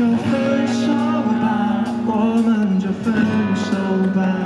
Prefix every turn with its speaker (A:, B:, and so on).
A: 就分手吧我们就分手吧。